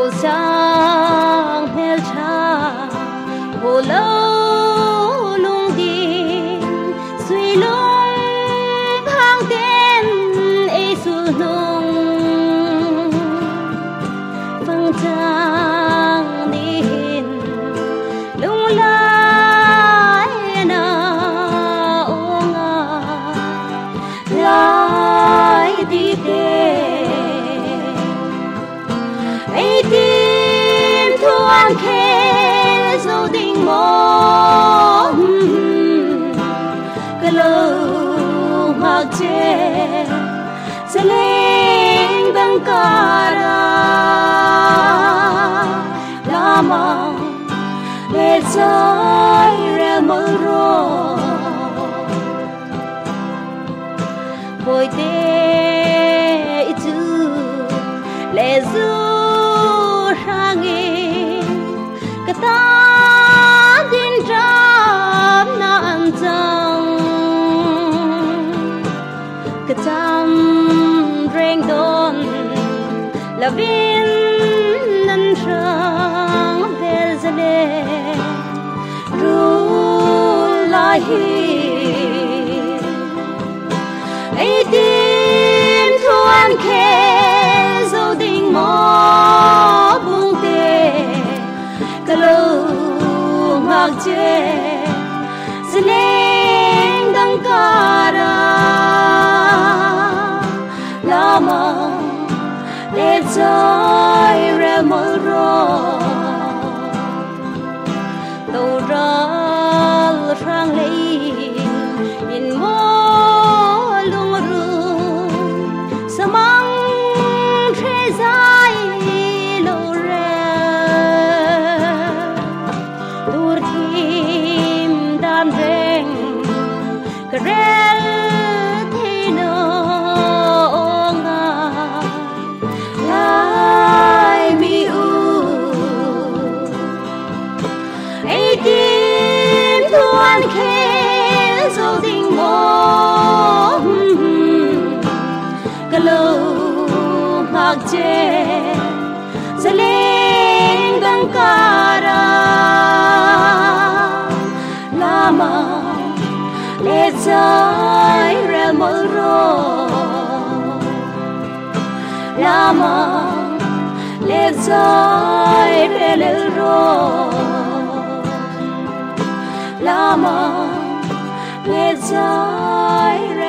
我想了长我楼龙顶水龙旁边一所弄风筝 khe dấu đình mô cái lâu mặc chê sẽ lên bằng cả mong để trái ra mơ rồi bồi tê chữ du lavin nan rang vel zale ru lahi ai tin thuan khe, dấu đình mò buông tê. Cả lâu ngạc chê sẽ lên đăng ra in mô lung rung samang dài lâu re tur tim đam reng karel thi no nga lai mi u ai tim tuan khe che chê sẽ lên lama để trái remol ro lama le trái relel ro lama để trái ra